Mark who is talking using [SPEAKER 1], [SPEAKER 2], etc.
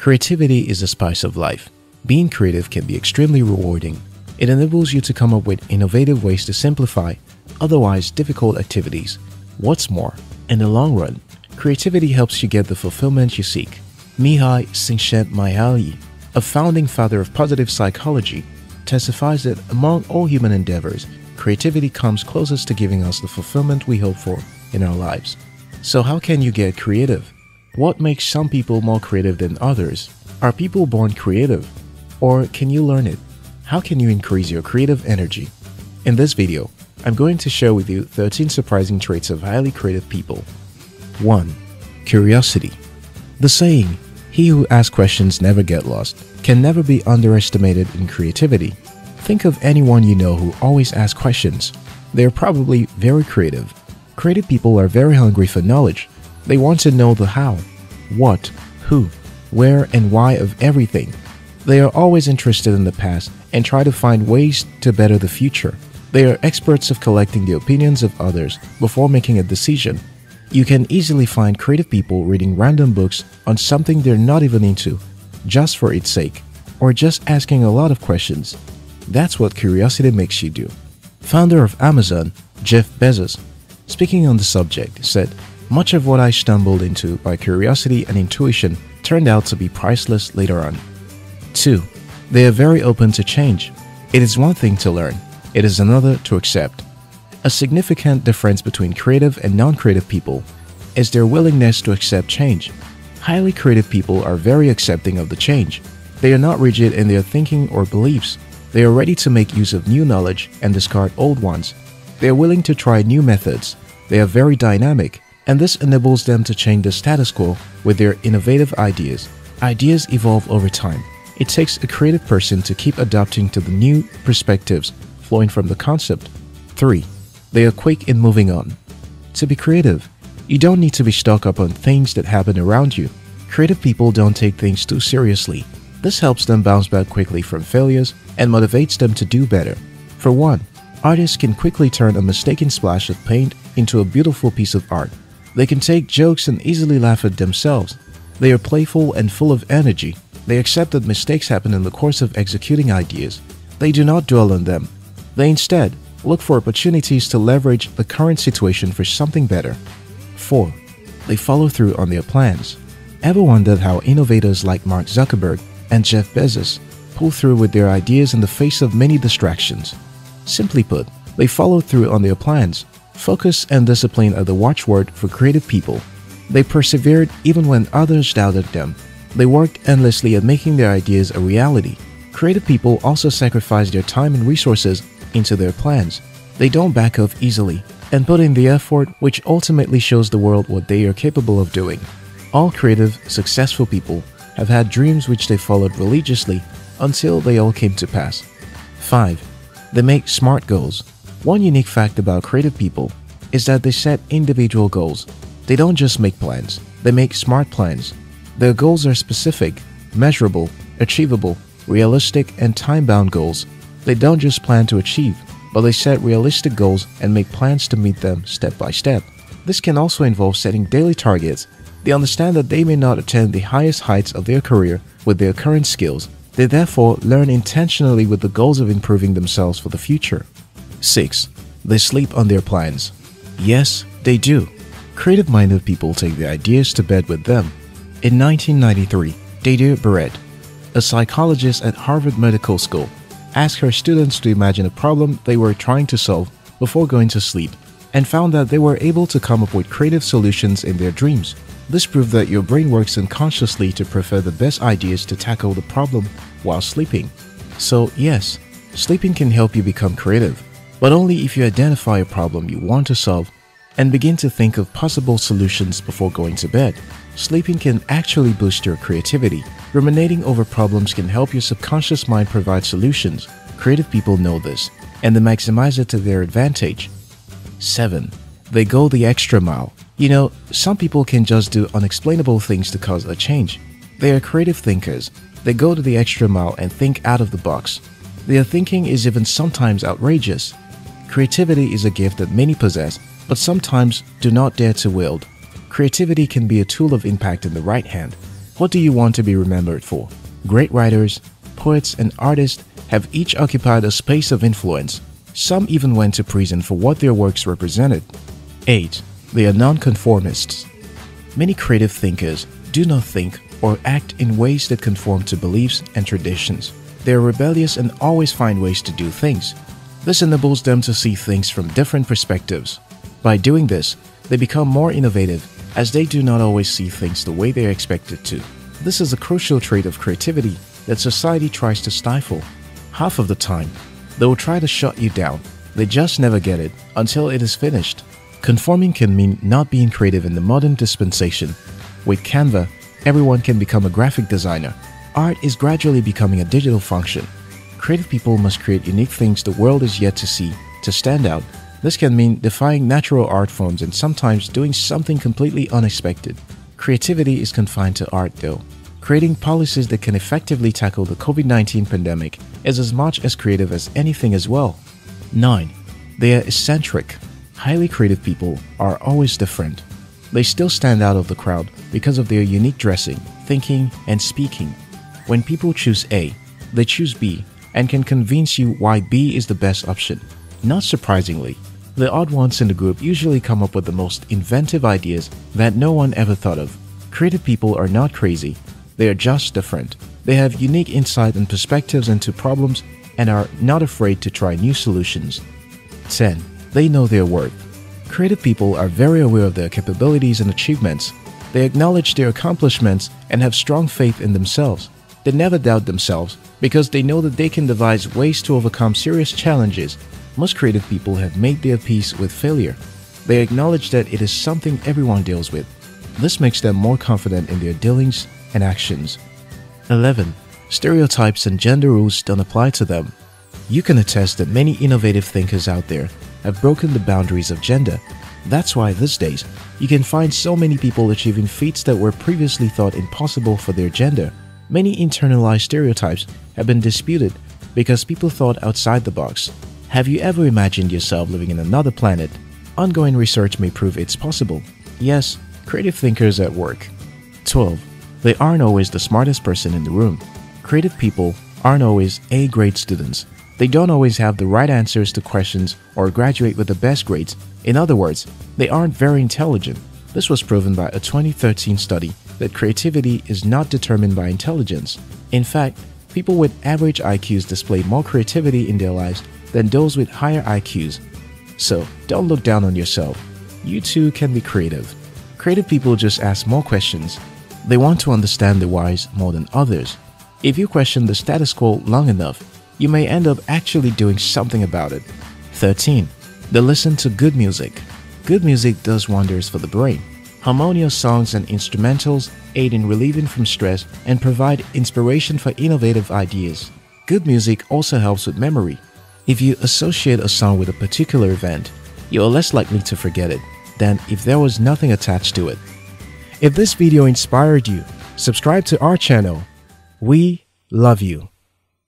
[SPEAKER 1] Creativity is the spice of life. Being creative can be extremely rewarding. It enables you to come up with innovative ways to simplify otherwise difficult activities. What's more, in the long run, creativity helps you get the fulfillment you seek. Mihaly Csikszentmihalyi, a founding father of positive psychology, testifies that among all human endeavors, creativity comes closest to giving us the fulfillment we hope for in our lives. So how can you get creative? What makes some people more creative than others? Are people born creative? Or can you learn it? How can you increase your creative energy? In this video, I'm going to share with you 13 surprising traits of highly creative people. 1. Curiosity. The saying, he who asks questions never get lost, can never be underestimated in creativity. Think of anyone you know who always asks questions. They are probably very creative. Creative people are very hungry for knowledge they want to know the how, what, who, where, and why of everything. They are always interested in the past and try to find ways to better the future. They are experts of collecting the opinions of others before making a decision. You can easily find creative people reading random books on something they're not even into, just for its sake, or just asking a lot of questions. That's what curiosity makes you do. Founder of Amazon, Jeff Bezos, speaking on the subject, said, much of what I stumbled into by curiosity and intuition turned out to be priceless later on. 2. They are very open to change. It is one thing to learn, it is another to accept. A significant difference between creative and non creative people is their willingness to accept change. Highly creative people are very accepting of the change. They are not rigid in their thinking or beliefs. They are ready to make use of new knowledge and discard old ones. They are willing to try new methods. They are very dynamic and this enables them to change the status quo with their innovative ideas. Ideas evolve over time. It takes a creative person to keep adapting to the new perspectives flowing from the concept. 3. They are quick in moving on. To be creative, you don't need to be stuck up on things that happen around you. Creative people don't take things too seriously. This helps them bounce back quickly from failures and motivates them to do better. For one, artists can quickly turn a mistaken splash of paint into a beautiful piece of art. They can take jokes and easily laugh at themselves. They are playful and full of energy. They accept that mistakes happen in the course of executing ideas. They do not dwell on them. They instead look for opportunities to leverage the current situation for something better. 4. They follow through on their plans. Ever wondered how innovators like Mark Zuckerberg and Jeff Bezos pull through with their ideas in the face of many distractions? Simply put, they follow through on their plans Focus and discipline are the watchword for creative people. They persevered even when others doubted them. They worked endlessly at making their ideas a reality. Creative people also sacrifice their time and resources into their plans. They don't back off easily and put in the effort which ultimately shows the world what they are capable of doing. All creative, successful people have had dreams which they followed religiously until they all came to pass. 5. They make smart goals. One unique fact about creative people is that they set individual goals. They don't just make plans, they make smart plans. Their goals are specific, measurable, achievable, realistic, and time bound goals. They don't just plan to achieve, but they set realistic goals and make plans to meet them step by step. This can also involve setting daily targets. They understand that they may not attain the highest heights of their career with their current skills. They therefore learn intentionally with the goals of improving themselves for the future. 6. They sleep on their plans. Yes, they do. Creative minded people take their ideas to bed with them. In 1993, Deirdre Barrett, a psychologist at Harvard Medical School, asked her students to imagine a problem they were trying to solve before going to sleep and found that they were able to come up with creative solutions in their dreams. This proved that your brain works unconsciously to prefer the best ideas to tackle the problem while sleeping. So, yes, sleeping can help you become creative but only if you identify a problem you want to solve and begin to think of possible solutions before going to bed. Sleeping can actually boost your creativity. Ruminating over problems can help your subconscious mind provide solutions. Creative people know this, and they maximize it to their advantage. 7. They go the extra mile. You know, some people can just do unexplainable things to cause a change. They are creative thinkers. They go to the extra mile and think out of the box. Their thinking is even sometimes outrageous. Creativity is a gift that many possess, but sometimes do not dare to wield. Creativity can be a tool of impact in the right hand. What do you want to be remembered for? Great writers, poets, and artists have each occupied a space of influence. Some even went to prison for what their works represented. 8. They are nonconformists. Many creative thinkers do not think or act in ways that conform to beliefs and traditions. They are rebellious and always find ways to do things. This enables them to see things from different perspectives. By doing this, they become more innovative as they do not always see things the way they are expected to. This is a crucial trait of creativity that society tries to stifle. Half of the time, they will try to shut you down. They just never get it until it is finished. Conforming can mean not being creative in the modern dispensation. With Canva, everyone can become a graphic designer. Art is gradually becoming a digital function. Creative people must create unique things the world is yet to see to stand out. This can mean defying natural art forms and sometimes doing something completely unexpected. Creativity is confined to art though. Creating policies that can effectively tackle the COVID 19 pandemic is as much as creative as anything as well. 9. They are eccentric. Highly creative people are always different. They still stand out of the crowd because of their unique dressing, thinking, and speaking. When people choose A, they choose B and can convince you why B is the best option. Not surprisingly, the odd ones in the group usually come up with the most inventive ideas that no one ever thought of. Creative people are not crazy, they are just different. They have unique insight and perspectives into problems and are not afraid to try new solutions. 10. They know their worth. Creative people are very aware of their capabilities and achievements. They acknowledge their accomplishments and have strong faith in themselves. They never doubt themselves because they know that they can devise ways to overcome serious challenges most creative people have made their peace with failure. They acknowledge that it is something everyone deals with. This makes them more confident in their dealings and actions. 11. Stereotypes and gender rules don't apply to them. You can attest that many innovative thinkers out there have broken the boundaries of gender. That's why these days, you can find so many people achieving feats that were previously thought impossible for their gender. Many internalized stereotypes have been disputed because people thought outside the box. Have you ever imagined yourself living in another planet? Ongoing research may prove it's possible. Yes, creative thinkers at work. 12. They aren't always the smartest person in the room. Creative people aren't always A grade students. They don't always have the right answers to questions or graduate with the best grades. In other words, they aren't very intelligent. This was proven by a 2013 study that creativity is not determined by intelligence. In fact, people with average IQs display more creativity in their lives than those with higher IQs. So don't look down on yourself. You too can be creative. Creative people just ask more questions. They want to understand the whys more than others. If you question the status quo long enough, you may end up actually doing something about it. 13. They listen to good music. Good music does wonders for the brain. Harmonious songs and instrumentals aid in relieving from stress and provide inspiration for innovative ideas. Good music also helps with memory. If you associate a song with a particular event, you are less likely to forget it than if there was nothing attached to it. If this video inspired you, subscribe to our channel. We love you.